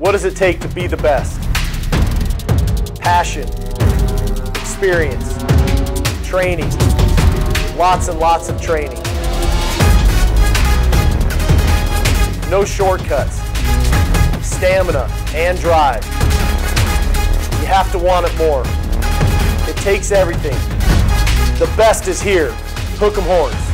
What does it take to be the best? Passion, experience, training, lots and lots of training. No shortcuts, stamina and drive. You have to want it more. It takes everything. The best is here. Hook 'em horns.